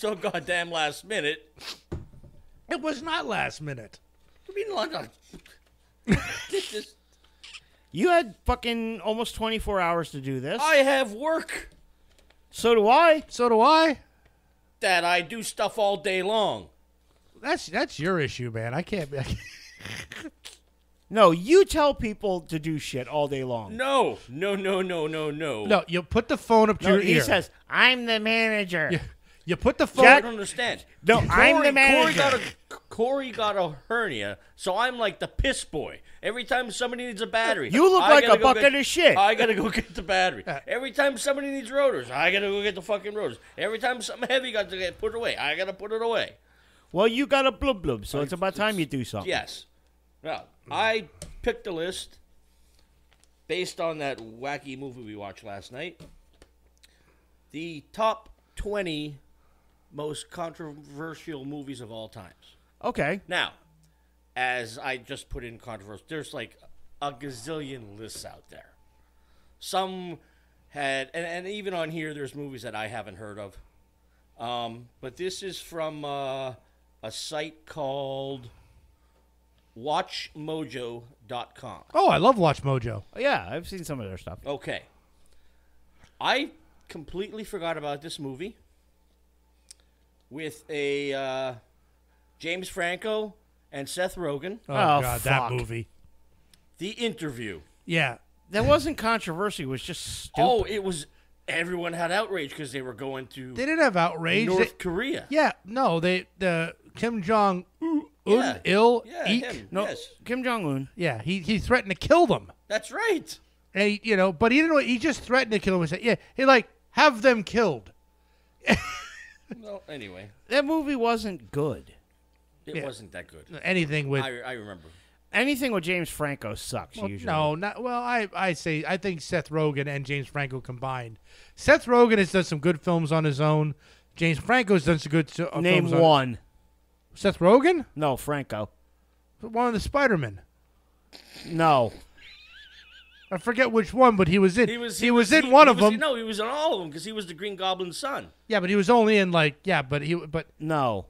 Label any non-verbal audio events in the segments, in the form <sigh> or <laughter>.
because it was so goddamn last minute. It was not last minute. I mean, like, this <laughs> You had fucking almost 24 hours to do this. I have work so do I. So do I. that I do stuff all day long. That's that's your issue, man. I can't. I can't <laughs> No, you tell people to do shit all day long. No, no, no, no, no, no. no, you put the phone up to No, your he ear. He says, "I'm the manager." you, you put the phone. I don't understand. No, I'm the manager. Corey got a Corey got a hernia, so I'm like the piss boy. Every time somebody needs a battery, You look I like a bucket get- of shit. I gotta go get the battery. Uh. Every time somebody needs rotors, I gotta go get the fucking rotors. Every time something heavy got to get put away, I gotta put it away. Well, you got a blub blub, so it's about time you do something. Yes. Well, I picked a list based on that wacky movie we watched last night. The top 20 most controversial movies of all times. Okay. Now, as I just put in controversial, there's like a gazillion lists out there. Some had, and, and even on here, there's movies that I haven't heard of. Um, but this is from uh, a site called WatchMojo.com. oh, I love Watch Mojo. Yeah, I've seen some of their stuff. Okay. I completely forgot about this movie with a uh, James Franco and Seth Rogen. Oh, Oh, God, fuck. that movie. The interview. Yeah, That wasn't controversy. It was just stupid. Oh, it was. Everyone had outrage because they were going to they didn't have outrage. North They- Korea. yeah, no, they the Kim Jong Un Yeah. Il Yeah, Ik. him. no, Yes, Kim Jong Un. Yeah, he he threatened to kill them. that's right. And he, you know, but he didn't. He just threatened to kill them. He said, "Yeah, he like have them killed." <laughs> Well, anyway, That movie wasn't good. it Yeah. wasn't that good. Anything with I, I remember. Anything with James Franco sucks Well, usually. No, not well. I I say I think Seth Rogen and James Franco combined. Seth Rogen has done some good films on his own. James Franco's done some good uh, Name films on- one. Seth Rogen, No, Franco. one of the Spider-Man. No. I forget which one, but he was in. He was. He, was, in one he of was- them. No, he was in all of them because he was the Green Goblin's son. Yeah, but he was only in like yeah, but he but No.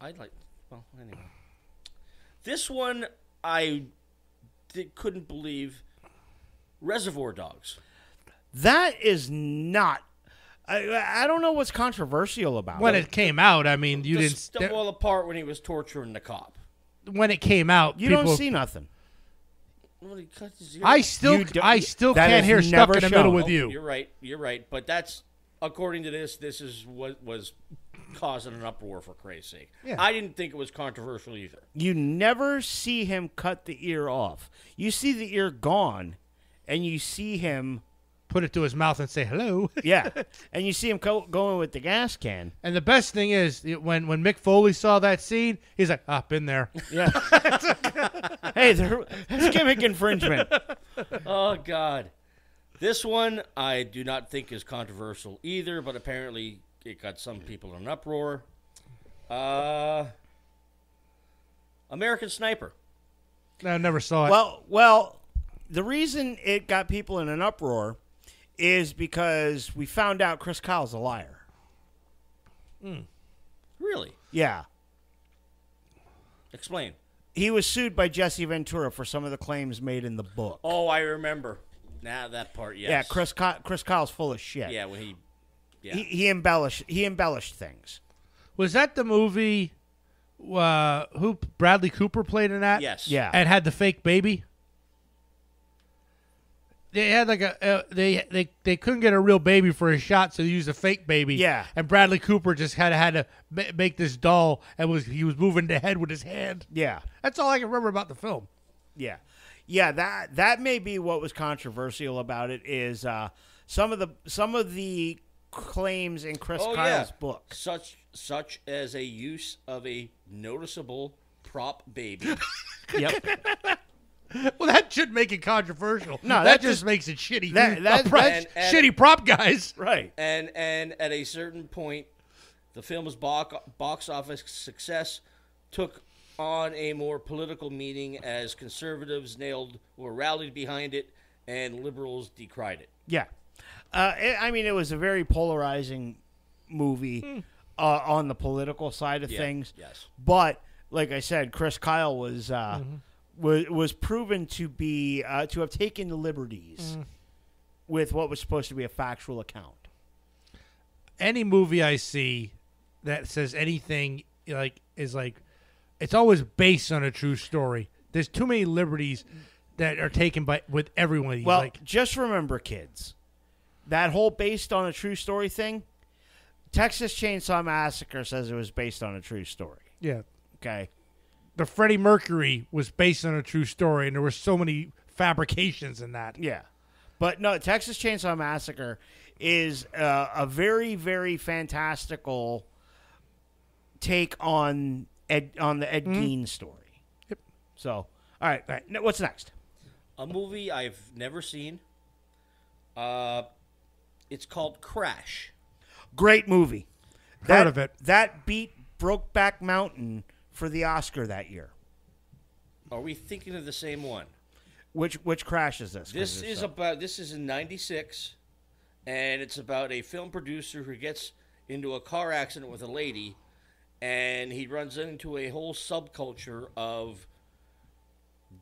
I'd like. Well, anyway. This one I di- couldn't believe. Reservoir Dogs. That is not. I, I don't know what's controversial about it. when it. it came out, I mean, you the didn't. stuff there- all apart when he was torturing the cop. when it came out, You people, don't see nothing. Well, he his ear I still, You don't- I still that can't is hear stuck never in the middle shown. with Oh, you. You're right. You're right. But that's according to this. This is what was causing an uproar for Christ's sake. Yeah. I didn't think it was controversial either. You never see him cut the ear off. You see the ear gone, and you see him. Put it to his mouth and say hello. <laughs> Yeah, and you see him go, going with the gas can. And the best thing is when when Mick Foley saw that scene, he's like, "Ah, been there." <laughs> Yeah. <laughs> hey, there, that's gimmick infringement. Oh God, this one I do not think is controversial either. But apparently, it got some people in an uproar. Uh, American Sniper. I never saw it. Well, well, the reason it got people in an uproar is because we found out Chris Kyle's a liar. Really? Yeah. Explain. He was sued by Jesse Ventura for some of the claims made in the book. Oh, I remember. Now that part, yes. Yeah, Chris Ky- Chris Kyle's full of shit. Yeah, when he. Yeah. He, he embellished he embellished things. was that the movie? Uh, who Bradley Cooper played in that? yes. Yeah. and had the fake baby. They had like a uh, they they they couldn't get a real baby for a shot, so they used a fake baby. Yeah. and Bradley Cooper just had had to ma- make this doll, and was he was moving the head with his hand. Yeah. That's all I can remember about the film. Yeah. Yeah, that that may be what was controversial about it is uh, some of the some of the claims in Chris Oh, Kyle's yeah. book. Such such as a use of a noticeable prop baby. <laughs> Yep. <laughs> Well, that should make it controversial. No, that, that just, just- makes it shitty. that- <laughs> that- Uh, prop- and- and- <laughs> shitty prop guys. right. and and at a certain point, the film's box box office success took on a more political meaning as conservatives nailed or rallied behind it, and liberals decried it. Yeah. Uh, it, I mean, it was a very polarizing movie uh, on the political side of Yeah, things. Yes. But like I said, Chris Kyle was uh, Mm-hmm. Was was proven to be uh, to have taken liberties Mm. with what was supposed to be a factual account. any movie I see that says anything like is like it's always based on a true story. There's too many liberties that are taken by with every one of these. Well, like just remember, kids, that whole based on a true story thing. Texas Chainsaw Massacre says it was based on a true story. yeah, Okay. The Freddie Mercury was based on a true story, and there were so many fabrications in that. Yeah, but no, Texas Chainsaw Massacre is uh, a very, very fantastical take on Ed on the Ed Gein story. Yep. So, all right, all right. Now, what's next? A movie I've never seen. Uh, it's called Crash. Great movie. Heard That- of it. That beat Brokeback Mountain for the Oscar that year. Are we thinking of the same one? Which which crash is this? 'Cause This is so- about this is in '96, and it's about a film producer who gets into a car accident with a lady, and he runs into a whole subculture of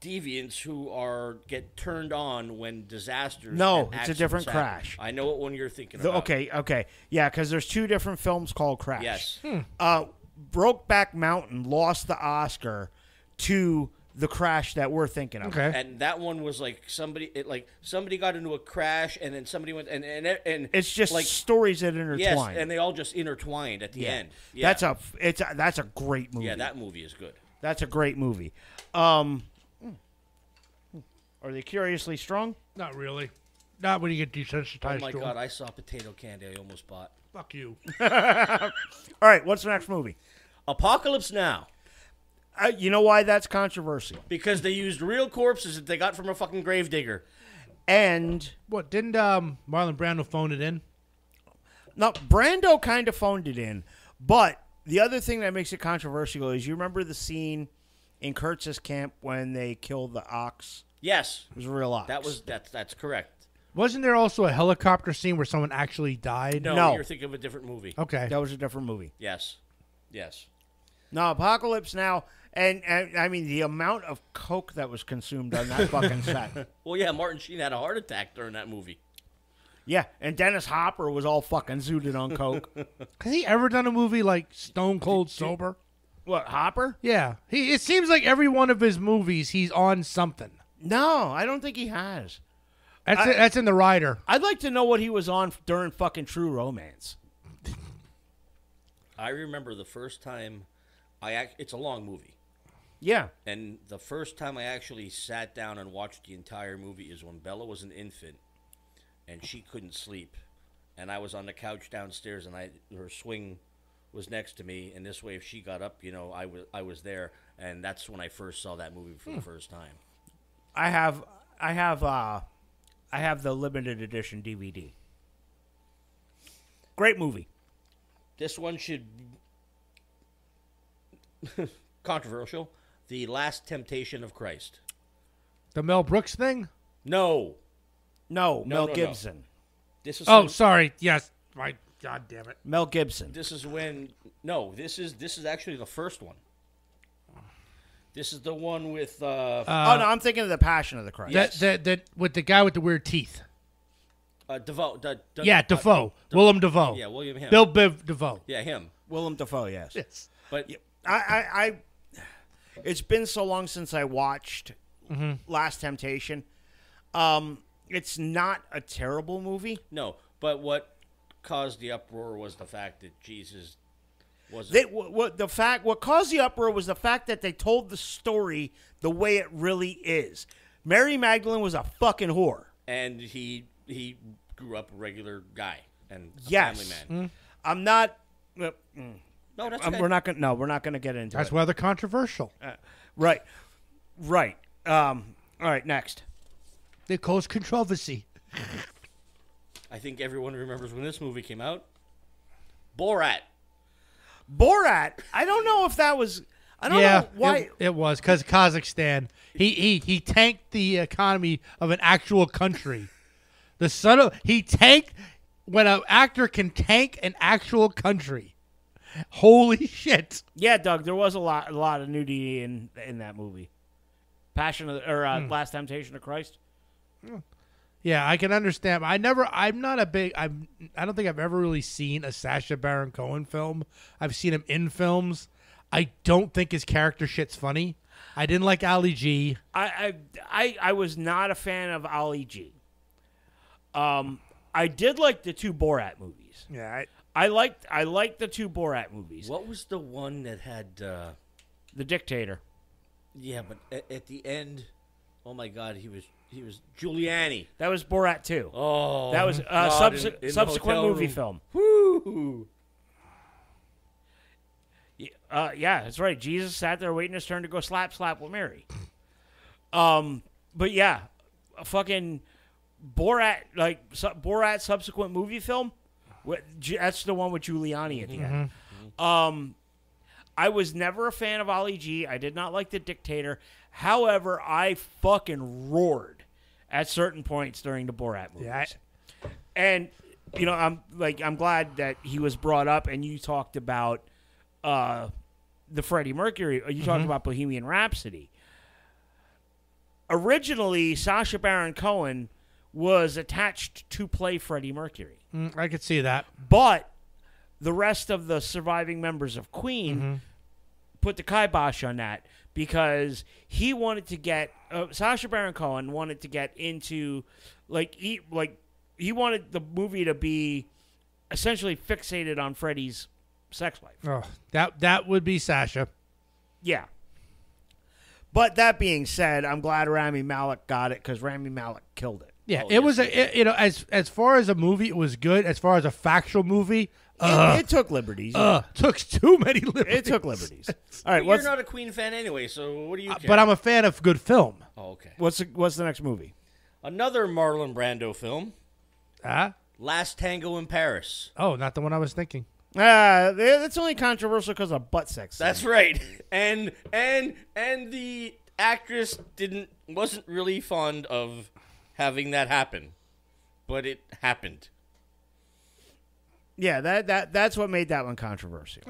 deviants who are get turned on when disasters. No, it's a different happen. Crash. I know what one you're thinking The- about. okay, okay, yeah, because there's two different films called Crash. Yes. Uh, Brokeback Mountain lost the Oscar to the crash that we're thinking of. Okay. And that one was like somebody, it like somebody got into a crash, and then somebody went and and and It's just like stories that yes, intertwine. and they all just intertwined at the yeah. end. Yeah. That's a it's a, that's a great movie. yeah, that movie is good. that's a great movie. Um, are they curiously strong? Not really. Not when you get desensitized. Oh my to 'em. god, I saw potato candy. I almost bought. Fuck you. <laughs> All right, what's the next movie? Apocalypse Now, Uh, you know why that's controversial? because they used real corpses that they got from a fucking gravedigger. And What didn't um, Marlon Brando phone it in? now Brando kind of phoned it in, but the other thing that makes it controversial is you remember the scene in Kurtz's camp when they killed the ox. Yes, It was a real ox. that was that's that's correct. Wasn't there also a helicopter scene where someone actually died? No, No. you're thinking of a different movie. Okay. that was a different movie. Yes, yes. No, Apocalypse Now, and, and I mean the amount of coke that was consumed on that fucking set. <laughs> Well, yeah, Martin Sheen had a heart attack during that movie. Yeah, and Dennis Hopper was all fucking zooted on coke. <laughs> Has he ever done a movie like Stone Cold Sober? what Hopper? Yeah. He. It seems like every one of his movies, he's on something. No, I don't think he has. That's I- that's in the rider. I'd like to know what he was on during fucking True Romance. I remember the first time I act. It's a long movie, Yeah, and the first time I actually sat down and watched the entire movie is when Bella was an infant, and she couldn't sleep, and I was on the couch downstairs, and I her swing was next to me, and this way, if she got up, you know, I was I was there, and that's when I first saw that movie for the first time. I have, I have, uh, I have the limited edition DVD. Great movie. This one should <laughs> controversial. The Last Temptation of Christ. The Mel Brooks thing. No, No, No, Mel no, no. Gibson. this is Oh, when- sorry. Yes. My God damn it. Mel Gibson. this is when no. This is this is actually the first one. This is the one with uh, oh no, I'm thinking of the Passion of the Christ. That that that with the guy with the weird teeth. uh Devoe. De, De- Yeah, uh, Dafoe. De- Willem Dafoe. Yeah, William him. Bill Biv Defoe. Yeah, him. Willem Dafoe. Yes. Yes. But I, I, I, it's been so long since I watched Mm-hmm. Last Temptation. Um, it's not a terrible movie. no. But what caused the uproar was the fact that Jesus was. They, what, what the fact, what caused the uproar was the fact that they told the story the way it really is. Mary Magdalene was a fucking whore. and he he grew up a regular guy and a Yes. family man. I'm not. uh, mm, No, that's um, okay. we're not gonna. No, we're not gonna get into That's it. why they're controversial. Right, right. Um, all right, next. They cause controversy. I think everyone remembers when this movie came out. Borat. Borat. I don't know if that was. I don't yeah, know why. it, it was because Kazakhstan. He, he he tanked the economy of an actual country. The son of he tanked when an actor can tank an actual country. Holy <laughs> shit! Yeah, Doug, there was a lot, a lot of nudity in in that movie. Passion of the, or uh, Last Temptation of Christ. Yeah, I can understand. I never. I'm not a big. I'm. I don't think I've ever really seen a Sacha Baron Cohen film. I've seen him in films. I don't think his character shit's funny. I didn't like Ali G. I, I I I was not a fan of Ali G. Um, I did like the two Borat movies. Yeah, I, I liked I liked the two Borat movies. What was the one that had? Uh, The Dictator. yeah, but at, at the end, oh my God, he was he was Giuliani. That was Borat too. Oh, that was a God, subse- in- in subsequent movie room. film. Woo! Uh, yeah, that's right. Jesus sat there waiting his turn to go slap slap with Mary. <laughs> Um, but yeah, a fucking Borat like su- Borat subsequent movie film. What, Ju- that's the one with Giuliani at the end. Um, I was never a fan of Ali G. I did not like the Dictator. However, I fucking roared at certain points during the Borat movies. yeah. I, and you know, I'm like I'm glad that he was brought up, and you talked about uh, the Freddie Mercury. Or you talked about Bohemian Rhapsody. Originally, Sacha Baron Cohen was attached to play Freddie Mercury, mm, I could see that. but the rest of the surviving members of Queen put the kibosh on that because he wanted to get uh, Sacha Baron Cohen wanted to get into like he like he wanted the movie to be essentially fixated on Freddie's sex life. Oh, that that would be Sacha. Yeah. But that being said, I'm glad Rami Malek got it because Rami Malek killed it. Yeah, Oh, it was a it, you know as as far as a movie, it was good. As far as a factual movie, uh, it, it took liberties. uh, took too many liberties. it took liberties. <laughs> All right, You're not a Queen fan anyway, so what do you? Care? But I'm a fan of good film. oh, okay. what's the, what's the next movie? Another Marlon Brando film, Ah, Last Tango in Paris. oh, not the one I was thinking. Uh, that's only controversial because of butt sex. That's right. <laughs> And and and the actress didn't wasn't really fond of having that happen, but it happened. Yeah. That that that's what made that one controversial.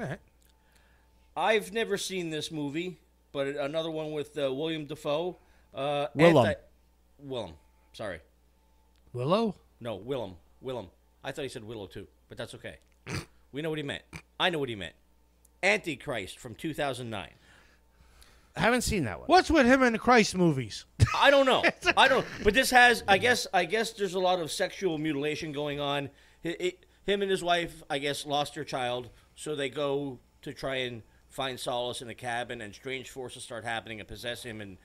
I've never seen this movie, but another one with uh, William Dafoe. Uh, Willem. anti- Willem. Sorry. Willow. No, Willem. Willem. I thought he said Willow too, but that's okay. we know what he meant. I know what he meant. Antichrist from 2009. I haven't seen that one. What's with him in the Christ movies? I don't know. <laughs> I don't. But this has. I guess. I guess there's a lot of sexual mutilation going on. Hi- hi- him and his wife, I guess, lost their child, so they go to try and find solace in a cabin, and strange forces start happening and possess him, and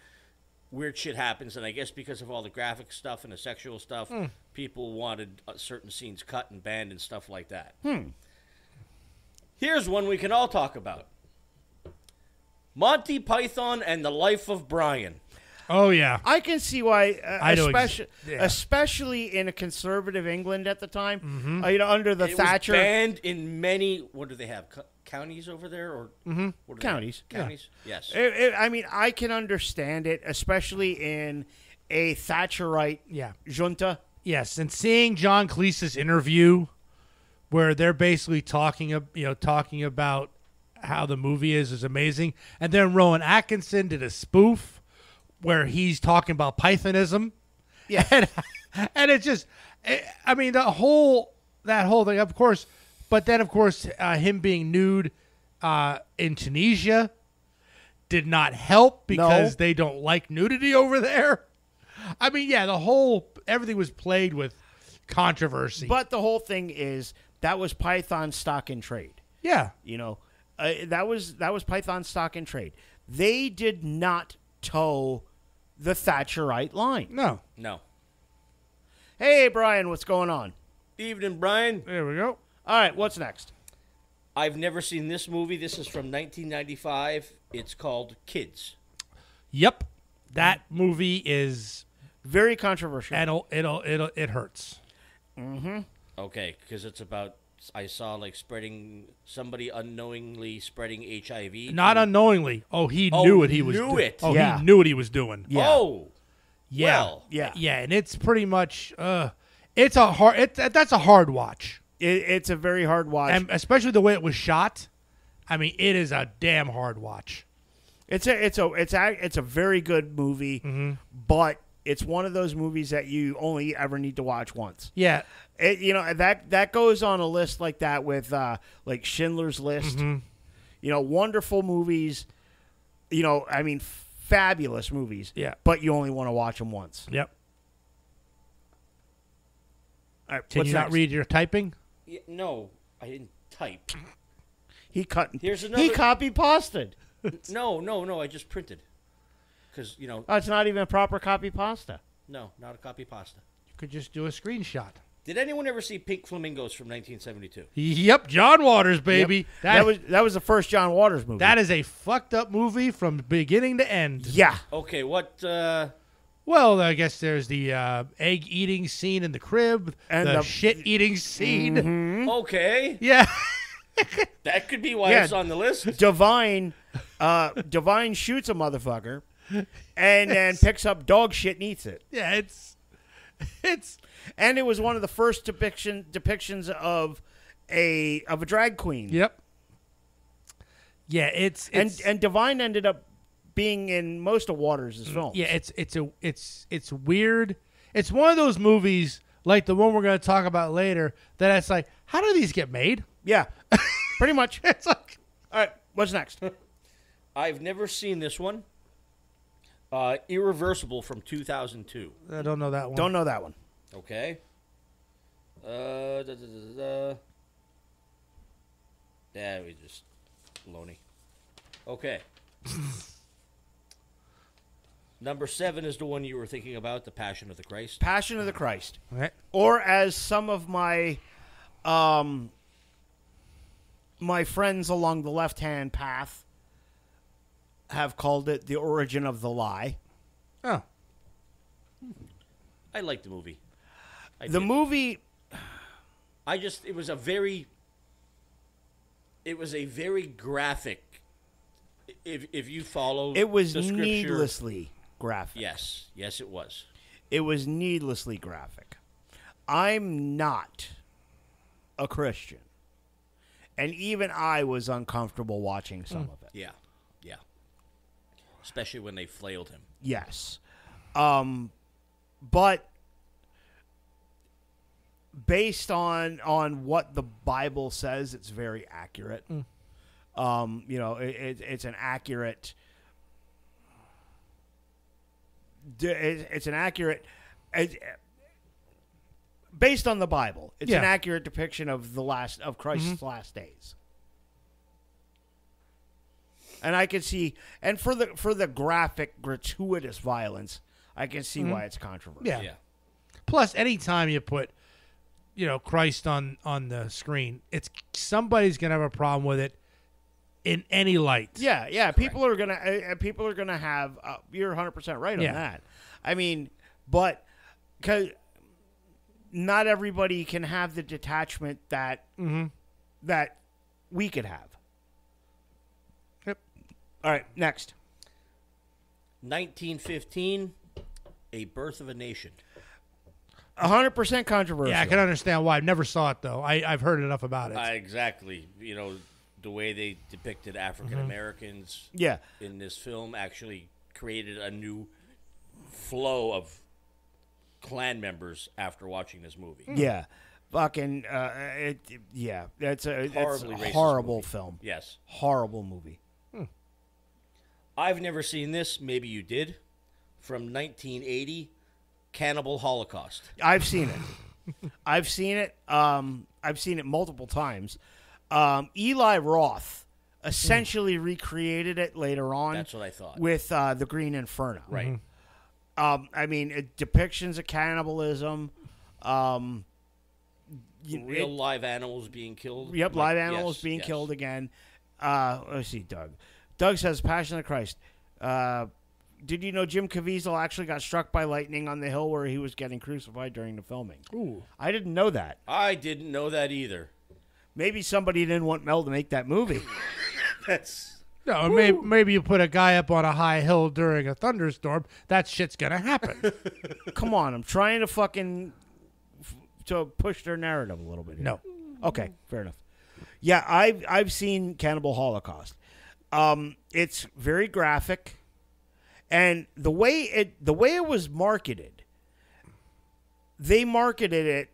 weird shit happens. And I guess because of all the graphic stuff and the sexual stuff, people wanted uh, certain scenes cut and banned and stuff like that. Here's one we can all talk about. Monty Python and the Life of Brian. Oh yeah. I can see why, uh, I know ex- especially yeah. especially in a conservative England at the time. Uh, you know, under the It Thatcher was banned in many. What do they have? Co- counties over there, or mm-hmm. Counties, yeah. Counties. Yes. It- it- I mean, I can understand it, especially in a Thatcherite Yeah. junta. Yes, and seeing John Cleese's interview, where they're basically talking, you know, talking about how the movie is, is amazing. And then Rowan Atkinson did a spoof where he's talking about Pythonism. Yeah. <laughs> and, and it's just, eh, I mean, the whole that whole thing, of course. But then, of course, uh, him being nude uh, in Tunisia did not help because No. they don't like nudity over there. I mean, yeah, the whole everything was played with controversy. But the whole thing is that was Python stock in trade. yeah, You know, uh, that was that was Python stock in trade. They did not toe the Thatcherite line. no, no. Hey, Brian, what's going on? Evening, Brian. there we go. All right, what's next? I've never seen this movie. This is from 1995. It's called Kids. Yep, that movie is Very controversial. And it'll it'll it'll it hurts. Mm hmm. Okay, because it's about. I saw like spreading somebody unknowingly spreading HIV. Not to- unknowingly. Oh, he Oh, knew what he was knew doing. it. Oh, Yeah. he knew what he was doing. Yeah. Oh, Yeah. Well. Yeah. Yeah, and it's pretty much uh It's a hard. It, that's a hard watch, It, it's a very hard watch. and especially the way it was shot. I mean, it is a damn hard watch. It's a it's a it's a it's a very good movie, Mm-hmm. but it's one of those movies that you only ever need to watch once. Yeah, It, you know that that goes on a list like that with uh, like Schindler's List. Mm-hmm. You know, wonderful movies. You know, I mean, fabulous movies. Yeah. but you only want to watch them once. yep. All right, Can what's you not next? read your typing? Yeah, no, I didn't type. He cut. Here's another. He another- copy pasted. <laughs> No, no, no. I just printed. Because you know, Oh, it's not even a proper copy pasta. no, not a copy pasta. You could just do a screenshot. Did anyone ever see Pink Flamingos from 1972? Yep, John Waters, baby. Yep. That, That, was that was the first John Waters movie. that is a fucked up movie from beginning to end. yeah. Okay, what? Uh, Well, I guess there's the uh, egg eating scene in the crib, And the, the- shit eating scene. okay, Yeah, that could be why Yeah. it's on the list. <laughs> Divine, uh, Divine shoots a motherfucker, and then picks up dog shit and eats it. yeah. It's it's And it was one of the first depiction depictions of a of a drag queen. yep. Yeah, it's, And it's and Divine ended up being in most of Waters' films. Mm, yeah, it's it's a it's it's weird. It's one of those movies like the one we're going to talk about later that it's like, how do these get made? yeah, pretty much. <laughs> It's like All right, what's next? I've never seen this one. Uh, Irreversible from 2002. I don't know that one. Don't know that one. Okay. Uh, da, da, da, da, da. Yeah, we just loney. Okay. <laughs> Number seven is the one you were thinking about, The Passion of the Christ. Passion of the Christ. Right. or as some of my um my friends along the left hand path have called it the origin of the lie Oh, I liked the movie. I the did. movie I just it was a very it was a very graphic if if you follow it was the scripture, needlessly graphic Yes, yes it was. it was needlessly graphic i'm not a christian and even i was uncomfortable watching some hmm. of it Yeah. Yeah. Especially when they flailed him. Yes. Um, but based on on what the Bible says, it's very accurate. Um, you know, it, it, it's an accurate. d- it- It's an accurate. it- based on the Bible, it's an accurate depiction of the last of Christ's last days. And I can see, and for the for the graphic, gratuitous violence, I can see why it's controversial. yeah. Yeah. Plus, anytime you put, you know, Christ on on the screen, it's somebody's gonna have a problem with it in any light. Yeah, yeah. People are gonna uh, uh, people are gonna have. Uh, you're 100 percent right Yeah. on that. I mean, but because not everybody can have the detachment that Mm-hmm. that we could have. Yep. All right, next. 1915, A Birth of a Nation. 100 percent controversial. Yeah, I can understand why. I've never saw it though. I I've heard enough about it. Uh, exactly. You know, the way they depicted African Americans Yeah, in this film actually created a new flow of Klan members after watching this movie. yeah. Fucking, uh, it, yeah. That's a, that's Horribly a racist horrible movie. film. Yes. Horrible movie. I've never seen this. Maybe you did. From 1980, Cannibal Holocaust. I've seen it. <laughs> I've seen it. Um, I've seen it multiple times. Um, Eli Roth essentially recreated it later on. That's what I thought. with uh, the Green Inferno. Right. Um, I mean, it, depictions of cannibalism. Um, you- Real it- live animals being killed. Yep, Like, live animals yes, being yes. killed again. Uh, let's see, Doug. Doug says, "Passion of Christ." Uh, did you know Jim Caviezel actually got struck by lightning on the hill where he was getting crucified during the filming? Ooh. I didn't know that. I didn't know that either. Maybe somebody didn't want Mel to make that movie. <laughs> That's No, maybe, maybe you put a guy up on a high hill during a thunderstorm. That shit's gonna happen. <laughs> Come on, I'm trying to fucking f- to push their narrative a little bit. here. No. Okay, fair enough. Yeah, I've I've seen Cannibal Holocaust. Um, it's very graphic, and the way it the way it was marketed, they marketed it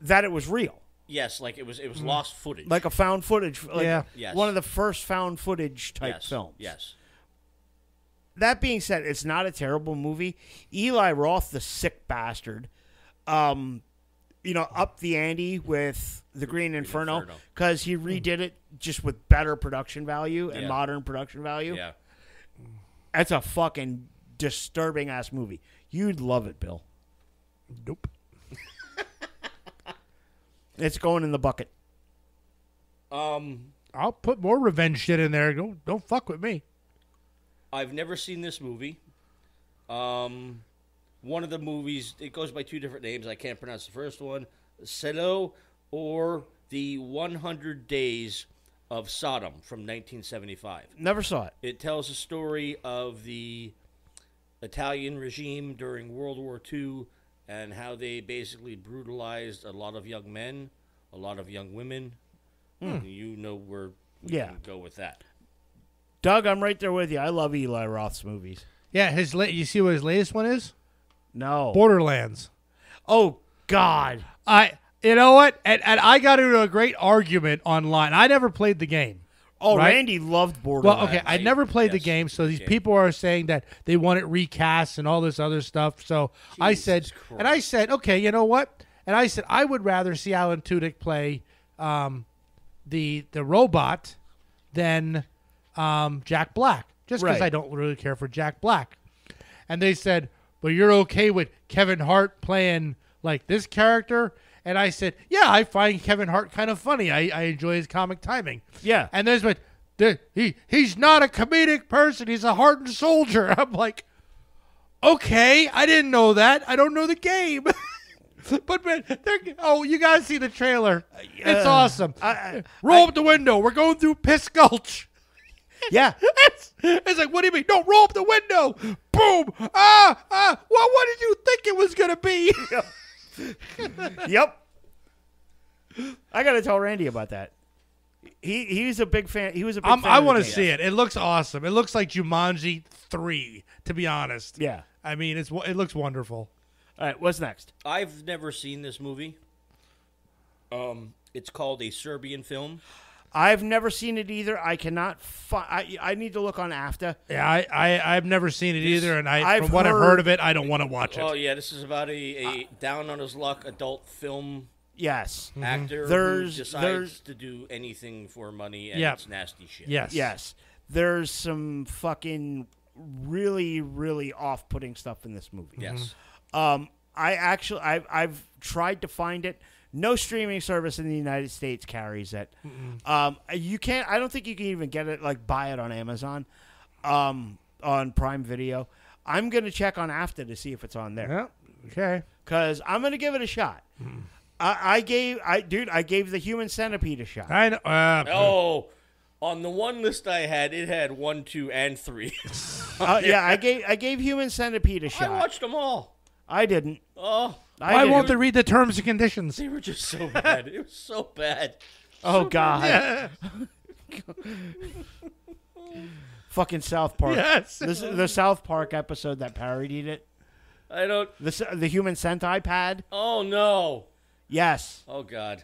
that it was real, Yes, like it was it was lost footage. like a found footage, like Yeah. Yes. one of the first found footage type yes, films. Yes. that being said, it's not a terrible movie. Eli Roth, the sick bastard, um, you know, up the ante with the Green Inferno Inferno. because he redid it just with better production value and Yeah. modern production value. Yeah. That's a fucking disturbing ass movie. You'd love it, Bill. Nope. <laughs> It's going in the bucket. Um, I'll put more revenge shit in there. Don't don't fuck with me. I've never seen this movie. Um, one of the movies it goes by two different names. I can't pronounce the first one, Selo or the 100 Days of Sodom from 1975. Never saw it. It tells a story of the Italian regime during World War II and how they basically brutalized a lot of young men, a lot of young women. Hmm. You know where we Yeah. can go with that. Doug, I'm right there with you. I love Eli Roth's movies. Yeah, his la- you see what his latest one is? No. Borderlands. oh God. I you know what? And, and I got into a great argument online. I never played the game. Oh, Right? Randy loved Borderlands. Well, okay, I never played the game, so these Okay. people are saying that they want it recast and all this other stuff. So I said, Jesus and I said, okay, you know what? And I said I would rather see Alan Tudyk play um, the the robot than um, Jack Black, just because Right. I don't really care for Jack Black. And they said, but you're okay with Kevin Hart playing like this character? And I said, yeah, I find Kevin Hart kind of funny. I, I enjoy his comic timing. Yeah. And there's the, he he's not a comedic person. He's a hardened soldier. <laughs> I'm like, okay, I didn't know that. I don't know the game. <laughs> but man, oh, you gotta see the trailer. It's Uh, awesome. I- I- roll up the window. We're going through Piss Gulch. <laughs> yeah. It's, it's like, what do you mean? No, roll up the window. Boom. Ah, ah. Well, what did you think it was gonna be? <laughs> yep. I got to tell Randy about that. He he's a big fan. He was a big I'm, fan. I of the want to see it. It looks awesome. It looks like Jumanji three. To be honest. Yeah. I mean, it's it looks wonderful. All right. What's next? I've never seen this movie. Um, it's called a Serbian film. I've never seen it either. I cannot. Fi- I I need to look on AFTA. Yeah, I, I I've never seen it either, and I I've from what I've heard- heard of it, I don't want to watch it. Oh yeah, this is about a, a down on his luck adult film Yes. actor There's- who decides there's- to do anything for money, and Yeah. it's nasty shit. yes, Yes. There's some fucking really really off-putting stuff in this movie. Yes. Um, I actually, I've, I've tried to find it. No streaming service in the United States carries it. Um, you can't. I don't think you can even get it. Like buy it on Amazon, um, on Prime Video. I'm gonna check on after to see if it's on there Yeah. Okay. because I'm gonna give it a shot. I, I gave, I dude, I gave the Human Centipede a shot. I know. Uh, Oh, on the one list I had, it had one, two, and three. <laughs> <laughs> Uh, yeah, I gave, I gave Human Centipede a I shot. I watched them all. I didn't. Oh, I why didn't. won't they read the terms and conditions? they were just so bad. it was so bad. Oh God. <laughs> Fucking South Park. Yes. This the South Park episode that parodied it. I don't. The the human sentai pad. Oh no. Yes. Oh god.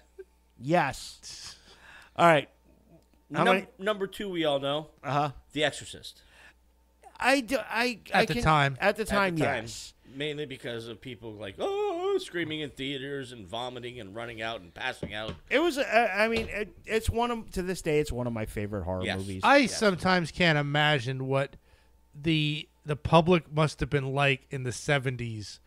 Yes. All right. How Num- many- Number two, we all know, Uh huh. The Exorcist. I, do, I, I At the can- time. At the At time, the time, yes. Mainly because of people like oh screaming in theaters and vomiting and running out and passing out. It was. Uh, I mean, it, it's one of to this day. It's one of my favorite horror Yes. movies. I sometimes can't imagine what the the public must have been like in the seventies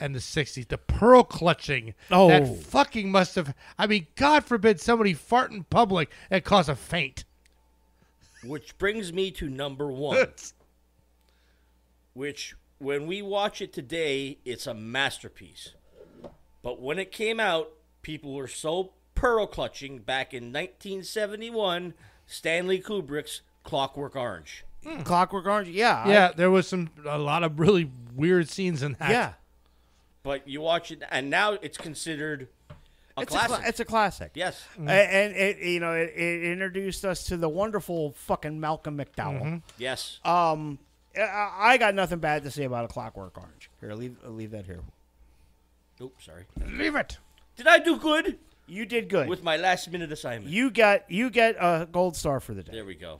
and the sixties. The pearl clutching. Oh. that fucking must have. I mean, God forbid somebody fart in public and cause a faint. Which brings me to number <laughs> one, which when we watch it today, it's a masterpiece. But when it came out, people were so pearl clutching back in 1971, Stanley Kubrick's Clockwork Orange. Clockwork Orange. Yeah. I- yeah, there was some a lot of really weird scenes in that. yeah. but you watch it, and now it's considered a it's classic. A cla- it's a classic. yes, A- and it you know it, it introduced us to the wonderful fucking Malcolm McDowell. yes. Um, I, I got nothing bad to say about a Clockwork Orange. Here, leave leave that here. Oops, sorry. Leave it. Did I do good You did good. with my last minute assignment? you got you get a gold star for the day. there we go.